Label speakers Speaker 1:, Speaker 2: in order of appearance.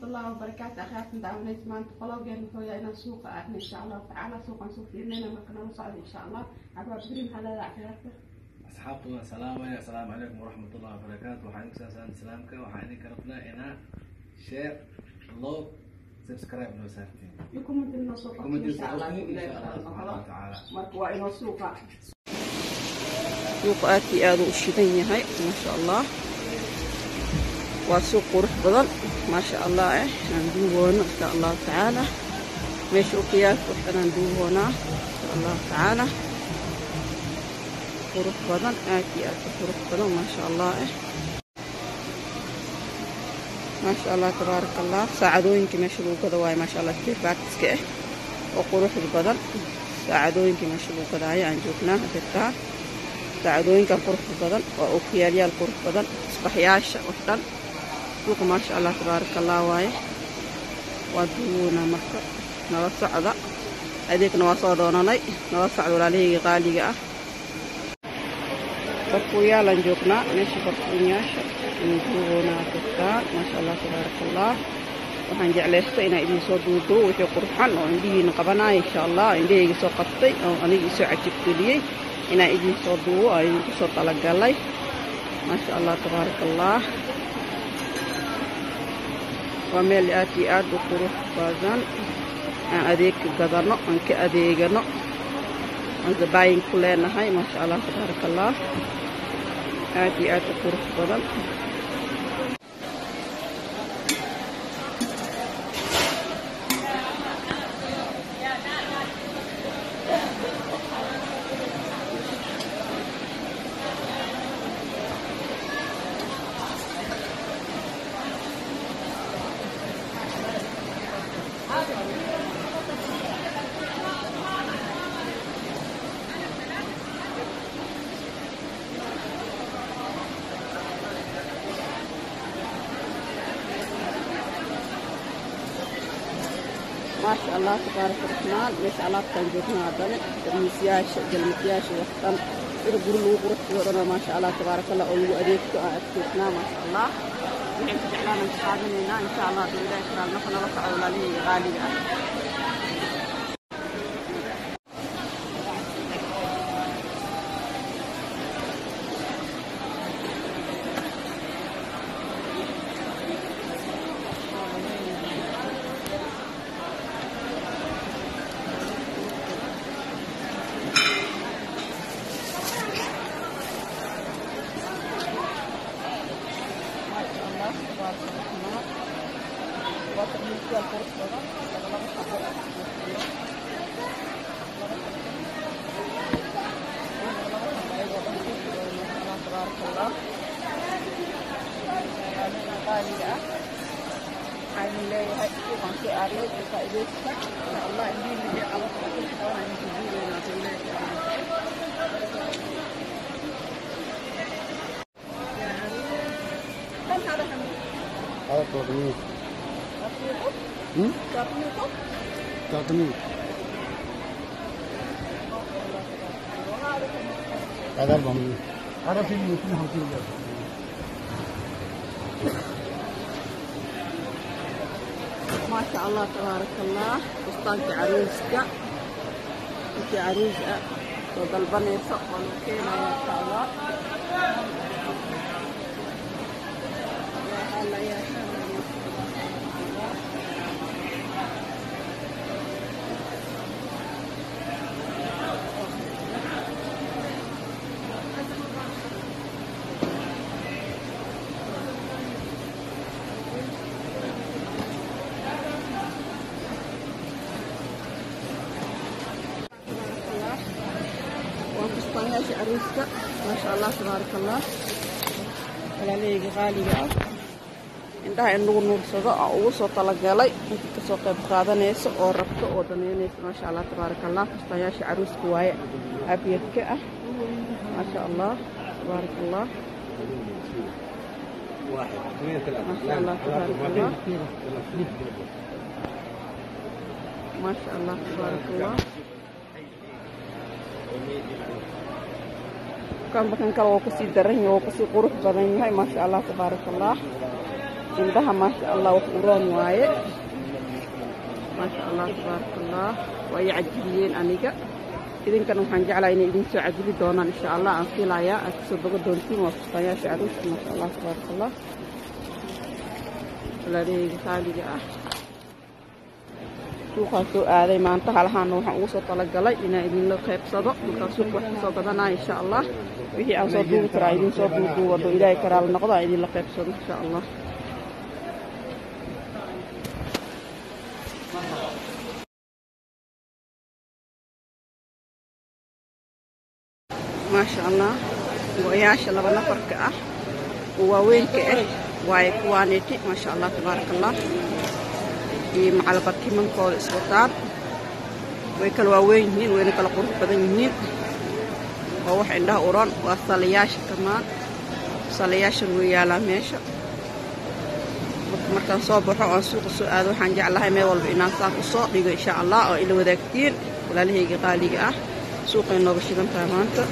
Speaker 1: ورحمة الله وبركاته. اخواتي متعاونين مع الطلاب يعني خويا أنا سوق إن شاء الله تعالى سوق نسوق في لنا ما كنا نصعد إن شاء الله. عبر الكريم هذا
Speaker 2: الاعتراف اصحابنا سلام عليكم السلام عليكم ورحمة الله وبركاته. وحينك سلام سلامك وحينك ربنا هنا شير لايك سبسكرايب لو سارتين
Speaker 1: لكم من السوق. إن شاء الله.
Speaker 2: إن
Speaker 1: شاء
Speaker 2: الله. تعالى. مركوا إلى السوق
Speaker 1: سوق آتي ادو
Speaker 3: الشتين هاي. ما شاء الله, الله. وسوق قرح بدل ما شاء الله إيه ندوبونا إن شاء الله تعالى. ماشي أوكيات وحنا ندوبونا إن شاء الله تعالى. قرح بدل إيه، أكيات قرح بدل ما شاء الله إيه. ما شاء الله تبارك الله. ساعدوني كي ماشي بوكا دواي ما شاء الله كثير بعد تسكيح إيه. وقروح البدل ساعدوني إيه، يعني كي ماشي بوكا دواي عن جوكنا هتتا ساعدوني كي قروح البدل وأوكيالي القروح البدل صبح ياشا وحدن suuqa maasha allah tabaaraka allah waaye. Waa duwoonaa marka nala socda. Adeegna waa soo doonanay. Nala socda walaalahayga qaaliga ah. Barfuuyaalaan joognaa meesha barfuunyaasha duwoonaa dadkaan maasha allah tabaaraka allah waxaan jeclaystay inaan idin soo duuduwo wixii qurxan oo indhihiina qabanaya insha allah indhahayga soo qabtay oo aniga isoo cajabgeliyey inaan idin soo duubo oo idinku soo talagalay. Maasha allah tabaaraka allah waa meel aad iyo aad u qurux badan. Aan adeeg ka gadano aan ka adeegano. Aan zabaayin ku leenahay maasha allah tabaaraka allah aad iyo aad u qurux badan maasha allah tabaaraka raxmaan meesha alaabtaan joognaa haddana dalmisyaasha jalmisyaasha waxdhan sida guri lagu quruxdoodana maasha allah tabaaraka allah oo lagu adeegto aan adkeygnaa maasha allah waxay ku jeclaan aan qaadanaynaa insha allah hadduu ilaahi karaal va a permitir al puerto, vamos a Kan
Speaker 4: harus. Aku ni.
Speaker 3: ما شاء الله تبارك الله بستانك عروسك انت عروسة وضلبنيسة ولوكينا ما شاء الله وفستانياشي عروسك ما شاء الله تبارك الله walaalahayga qaaliga ah indhaha in lagu nuursado aan ugu soo talagalay inta kasoo qayb qaadanaysa oo rabto oo danaynaysa maasha allah tabaaraka allah fustayaasha caruuska waaye abyadka ah maasha allah tabaaraka allah maasha allah tabaaraka allah maasha allah tabaaraka allah kan bakan kale wuu ka sii daran yahay wuu ka sii qurux badan yahay maasha allah tabaaraka allah indhaha maasha allah wax uroon waaye maasha allah tabaaraka allah waa i cajibiyeen aniga. Idinkana waxaan jeclaa inay idin soo cajibi doonaan insha allah. Aan filayaa aad ka soo boga doontiin waa fustayaasha caruuska maasha allah tabaaraka allah walaalahayga qaaliga ah suuqaan soo aaday maanta halahaana waxaan ugu soo talagalay inaan idinla qaybsado. Markaan suuq wax ka soo gadanaya insha allah. Wixii aan soo duubi karaa idin soo duuduubado ilaahay karaala noqdo aan idinla qaybsado insha allah. Maasha allah go-yaasha laba nafarka ah oo waaweynka ah waaye kuwaaniti maasha allah tabaaraka allah iyo macalbarkimankooda iswataan way kala waaweyn yihiin wayna kala qurux badan yihiin oo wax indhaha uran. Waa salayaasha kamaan salayaashan way yaalaa meesha marka markaan soo baxo aan suuqa soo aado waxaan jeclahay meel walba inaan saan u soo dhigo insha allah oo ila wadaagtiin walaalahayga qaaliga ah. Suuqay nooga shidan tahay maanta